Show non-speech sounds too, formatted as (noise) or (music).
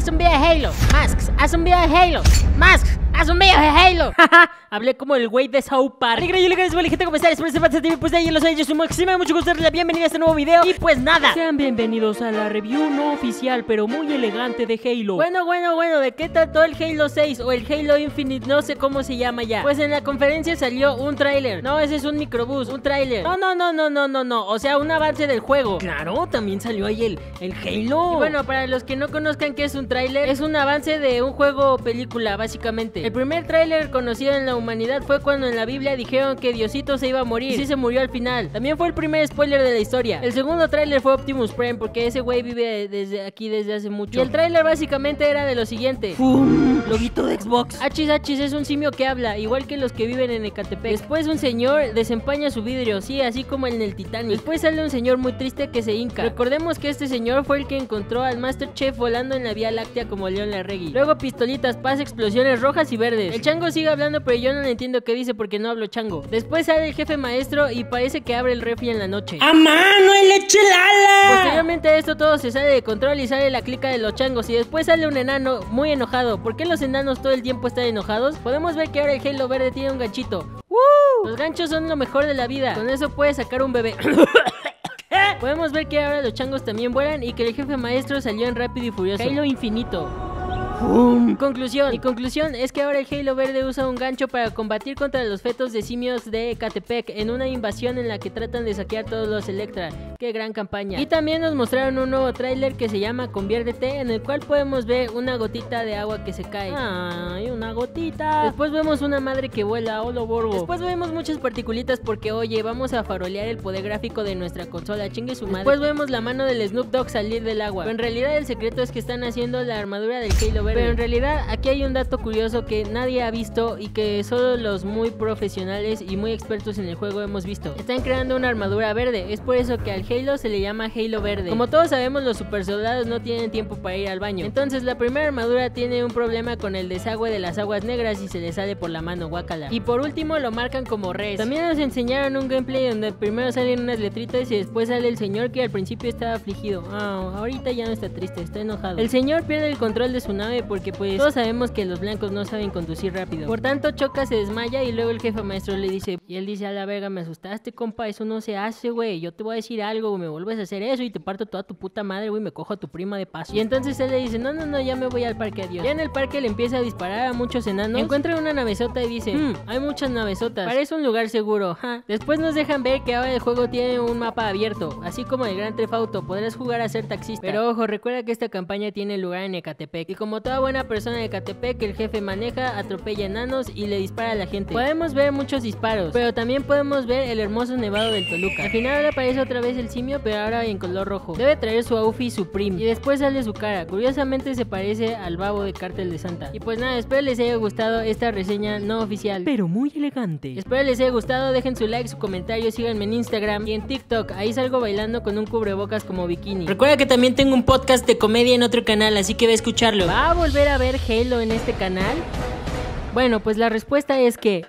haz un video de Halo. Masks, haz un video de Halo. Masks, haz un video de Halo. (laughs) Hablé como el güey de South Park. Yo le agradezco gente ¿cómo están? Espero que se pues de ahí los yo soy Maxima, mucho gusto darles la bienvenida a este nuevo video. Y pues nada, sean bienvenidos a la review no oficial, pero muy elegante de Halo. Bueno, bueno, bueno, ¿de qué trató el Halo 6 o el Halo Infinite? No sé cómo se llama ya. Pues en la conferencia salió un tráiler. No, ese es un microbús, un tráiler. No, no, no, no, no, no, no. O sea, un avance del juego. Claro, también salió ahí el, el Halo. bueno, para los que no conozcan qué es un tráiler, es un avance de un juego o película, básicamente. El primer tráiler conocido en la humanidad fue cuando en la Biblia dijeron que Diosito se iba a morir. Y sí se murió al final. También fue el primer spoiler de la historia. El segundo tráiler fue Optimus Prime porque ese güey vive desde aquí desde hace mucho. Y el tráiler básicamente era de lo siguiente. ¡Fum! Loguito de Xbox. Hachis Hachis es un simio que habla, igual que los que viven en Ecatepec. Después un señor desempaña su vidrio, sí, así como en el Titanic. Después sale un señor muy triste que se hinca. Recordemos que este señor fue el que encontró al Master Chef volando en la Vía Láctea como León Larregui. Luego pistolitas, paz, explosiones rojas y verdes. El chango sigue hablando, pero yo no entiendo qué dice porque no hablo chango. Después sale el jefe maestro y parece que abre el refri en la noche. ¡A mano el leche lala! Posteriormente a esto todo se sale de control y sale la clica de los changos y después sale un enano muy enojado. ¿Por qué los enanos todo el tiempo están enojados? Podemos ver que ahora el Halo verde tiene un ganchito. Los ganchos son lo mejor de la vida. Con eso puedes sacar un bebé. (coughs) Podemos ver que ahora los changos también vuelan y que el jefe maestro salió en rápido y furioso. Halo infinito. Conclusión. Mi conclusión es que ahora el Halo Verde usa un gancho para combatir contra los fetos de simios de Ecatepec en una invasión en la que tratan de saquear todos los Electra. Qué gran campaña. Y también nos mostraron un nuevo tráiler que se llama Conviértete, en el cual podemos ver una gotita de agua que se cae. Ay, una gotita. Después vemos una madre que vuela, holo borgo. Después vemos muchas particulitas porque, oye, vamos a farolear el poder gráfico de nuestra consola. Chingue su madre. Después vemos la mano del Snoop Dogg salir del agua. Pero en realidad el secreto es que están haciendo la armadura del Halo Verde pero en realidad aquí hay un dato curioso que nadie ha visto y que solo los muy profesionales y muy expertos en el juego hemos visto. Están creando una armadura verde, es por eso que al Halo se le llama Halo verde. Como todos sabemos los super soldados no tienen tiempo para ir al baño. Entonces la primera armadura tiene un problema con el desagüe de las aguas negras y se le sale por la mano guacala. Y por último lo marcan como res. También nos enseñaron un gameplay donde primero salen unas letritas y después sale el señor que al principio estaba afligido. Ah, ahorita ya no está triste, está enojado. El señor pierde el control de su nave porque pues todos sabemos que los blancos no saben conducir rápido. Por tanto choca, se desmaya y luego el jefe maestro le dice, y él dice a la verga, me asustaste compa, eso no se hace güey, yo te voy a decir algo, me vuelves a hacer eso y te parto toda tu puta madre güey, me cojo a tu prima de paso. Y entonces él le dice, no, no, no, ya me voy al parque, adiós. Ya en el parque le empieza a disparar a muchos enanos, encuentra una navezota y dice, hmm, hay muchas navesotas, parece un lugar seguro, ja. Después nos dejan ver que ahora el juego tiene un mapa abierto, así como el Gran Theft Auto, podrás jugar a ser taxista. Pero ojo, recuerda que esta campaña tiene lugar en Ecatepec y como toda buena persona de Catepec, el jefe maneja, atropella enanos y le dispara a la gente. Podemos ver muchos disparos, pero también podemos ver el hermoso nevado del Toluca. Al final aparece otra vez el simio, pero ahora en color rojo. Debe traer su Aufi Supreme y después sale su cara. Curiosamente se parece al babo de Cártel de Santa. Y pues nada, espero les haya gustado esta reseña no oficial, pero muy elegante. Espero les haya gustado, dejen su like, su comentario, síganme en Instagram y en TikTok. Ahí salgo bailando con un cubrebocas como bikini. Recuerda que también tengo un podcast de comedia en otro canal, así que ve a escucharlo. Va a volver a ver Halo en este canal? Bueno, pues la respuesta es que